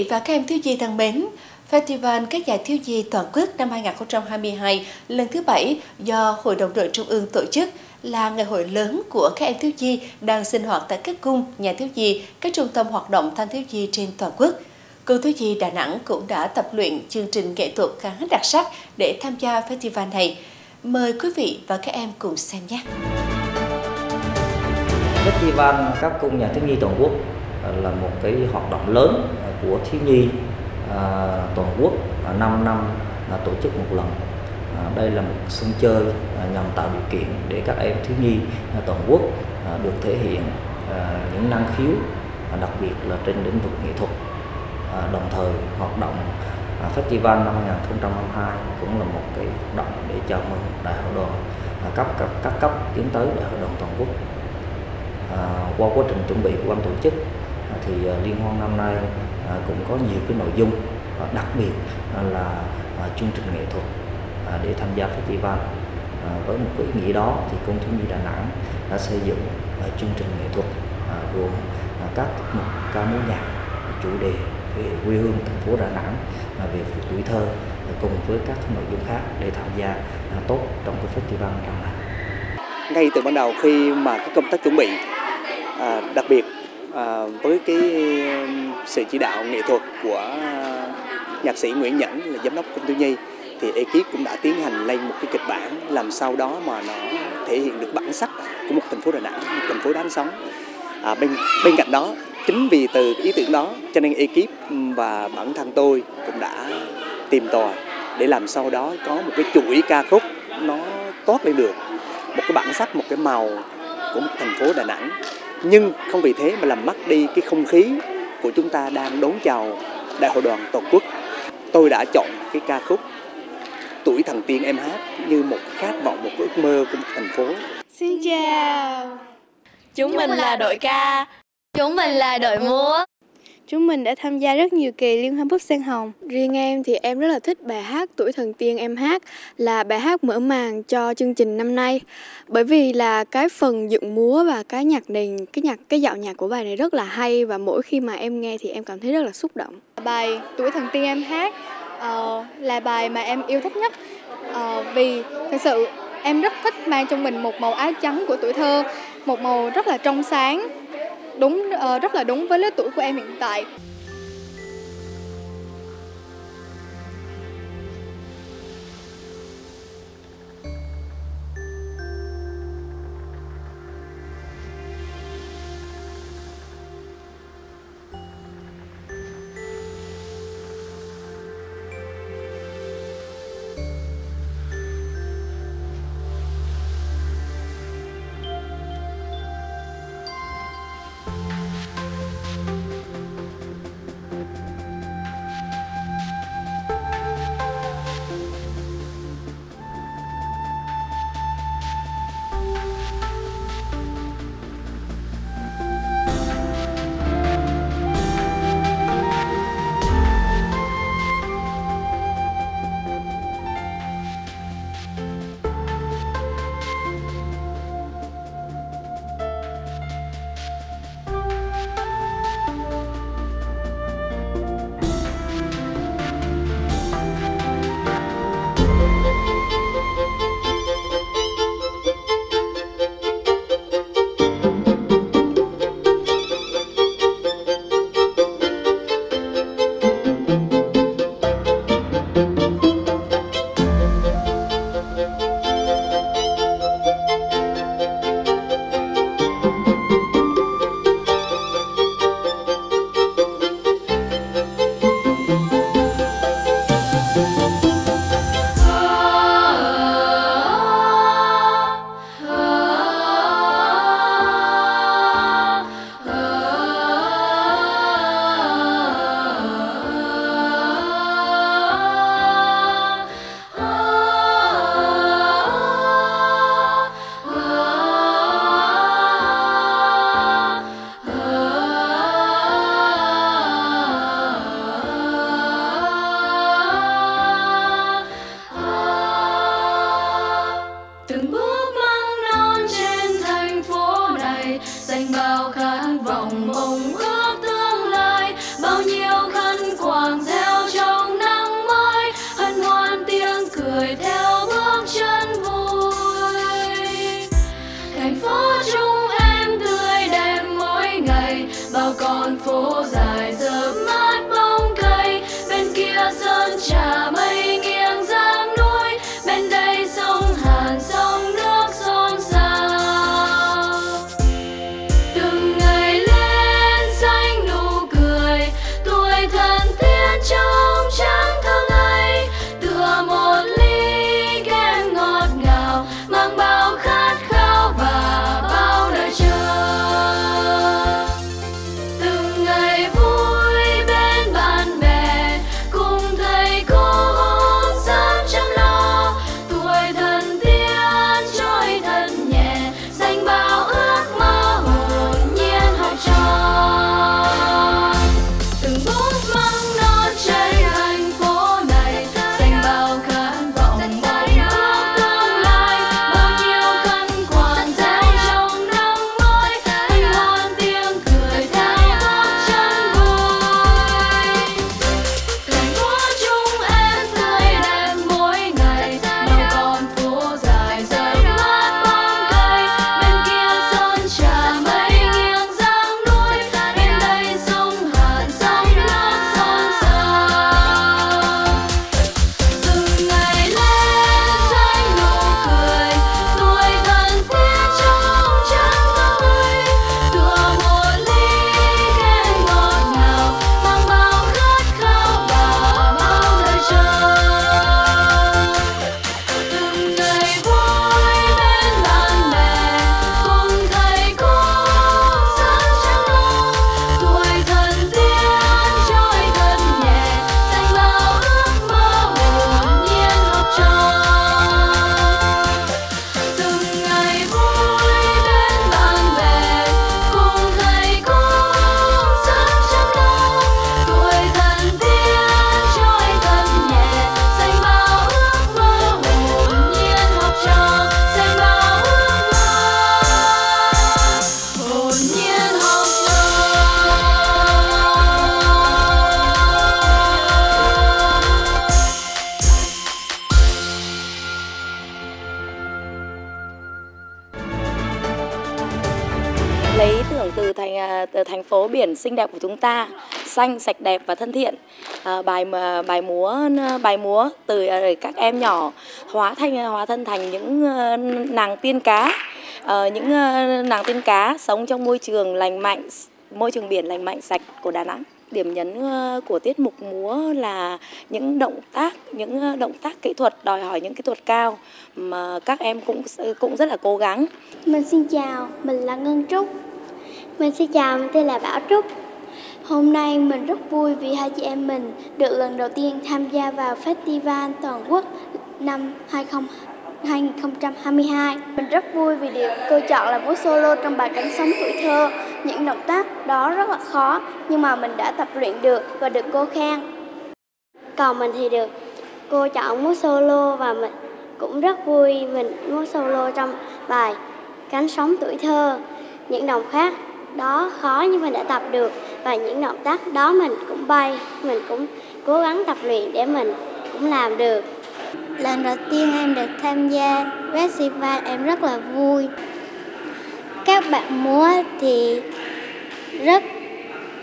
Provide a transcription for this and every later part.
Vị và các em thiếu nhi thân mến, Festival các giải thiếu nhi toàn quốc năm 2022 lần thứ bảy do Hội đồng đội Trung ương tổ chức là ngày hội lớn của các em thiếu nhi đang sinh hoạt tại các cung, nhà thiếu nhi, các trung tâm hoạt động thanh thiếu nhi trên toàn quốc. Cựu thiếu nhi Đà Nẵng cũng đã tập luyện chương trình nghệ thuật khá đặc sắc để tham gia festival này. Mời quý vị và các em cùng xem nhé. Festival các cung nhà thiếu nhi toàn quốc là một cái hoạt động lớn của thiếu nhi à, toàn quốc à, 5 năm à, tổ chức một lần. À, đây là một sân chơi à, nhằm tạo điều kiện để các em thiếu nhi à, toàn quốc à, được thể hiện à, những năng khiếu à, đặc biệt là trên lĩnh vực nghệ thuật. À, đồng thời hoạt động à, festival năm 2022 cũng là một cái hoạt động để chào mừng đại hội đoàn à, cấp các, cấp, cấp tiến tới đại hội đoàn toàn quốc. À, qua quá trình chuẩn bị của ban tổ chức à, thì à, liên hoan năm nay À, cũng có nhiều cái nội dung à, đặc biệt à, là chương trình nghệ thuật để tham gia festival. Với một cái ý nghĩa đó thì công thiếu nhi Đà Nẵng đã xây dựng chương trình nghệ thuật gồm các tiết mục ca múa nhạc chủ đề về quê hương thành phố Đà Nẵng và về tuổi thơ cùng với các nội dung khác để tham gia tốt trong cái festival lần này ngay từ ban đầu khi mà cái công tác chuẩn bị à, đặc biệt à, với cái um, sự chỉ đạo nghệ thuật của nhạc sĩ Nguyễn Nhẫn là giám đốc công ty nhi thì ekip cũng đã tiến hành lên một cái kịch bản làm sao đó mà nó thể hiện được bản sắc của một thành phố Đà Nẵng, một thành phố đáng sống. À, bên bên cạnh đó chính vì từ ý tưởng đó cho nên ekip um, và bản thân tôi cũng đã tìm tòi để làm sao đó có một cái chuỗi ca khúc nó tốt lên được một cái bản sắc một cái màu của một thành phố Đà Nẵng nhưng không vì thế mà làm mất đi cái không khí của chúng ta đang đón chào đại hội đoàn toàn quốc. Tôi đã chọn cái ca khúc tuổi thần tiên em hát như một khát vọng một ước mơ của một thành phố. Xin chào. Chúng mình là đội ca. Chúng mình là đội múa Chúng mình đã tham gia rất nhiều kỳ liên hoan búp sen hồng. Riêng em thì em rất là thích bài hát Tuổi thần tiên em hát là bài hát mở màn cho chương trình năm nay. Bởi vì là cái phần dựng múa và cái nhạc nền, cái nhạc cái dạo nhạc của bài này rất là hay và mỗi khi mà em nghe thì em cảm thấy rất là xúc động. Bài Tuổi thần tiên em hát uh, là bài mà em yêu thích nhất uh, vì thực sự em rất thích mang trong mình một màu áo trắng của tuổi thơ, một màu rất là trong sáng đúng uh, rất là đúng với lứa tuổi của em hiện tại. Lấy tưởng từ thành à, từ thành phố biển xinh đẹp của chúng ta xanh sạch đẹp và thân thiện à, bài mà bài múa à, bài múa từ à, các em nhỏ hóa thành hóa thân thành những nàng tiên cá ờ, những nàng tiên cá sống trong môi trường lành mạnh môi trường biển lành mạnh sạch của Đà Nẵng điểm nhấn của tiết mục múa là những động tác những động tác kỹ thuật đòi hỏi những kỹ thuật cao mà các em cũng cũng rất là cố gắng. Mình xin chào, mình là Ngân Trúc. Mình xin chào, mình tên là Bảo Trúc. Hôm nay mình rất vui vì hai chị em mình được lần đầu tiên tham gia vào Festival Toàn quốc năm 2022. Mình rất vui vì được cô chọn là múa solo trong bài Cánh sống tuổi thơ. Những động tác đó rất là khó nhưng mà mình đã tập luyện được và được cô khen. Còn mình thì được cô chọn múa solo và mình cũng rất vui mình múa solo trong bài Cánh sóng tuổi thơ. Những động khác đó khó nhưng mình đã tập được. Và những động tác đó mình cũng bay, mình cũng cố gắng tập luyện để mình cũng làm được. Lần đầu tiên em được tham gia festival em rất là vui. Các bạn múa thì rất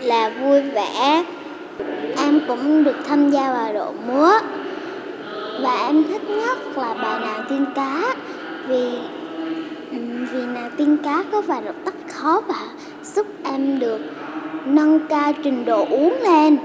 là vui vẻ. Em cũng được tham gia vào đội múa. Và em thích nhất là bài nào tiên cá. Vì vì nào tiên cá có vài động tác khó và giúp em được nâng cao trình độ uống lên.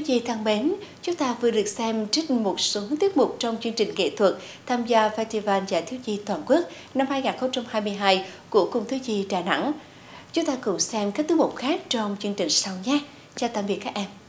Vị thiếu nhi thân mến, chúng ta vừa được xem trích một số tiết mục trong chương trình nghệ thuật tham gia Festival Giải Thiếu nhi Toàn quốc năm 2022 của Cung Thiếu nhi Đà Nẵng. Chúng ta cùng xem các tiết mục khác trong chương trình sau nhé. Chào tạm biệt các em.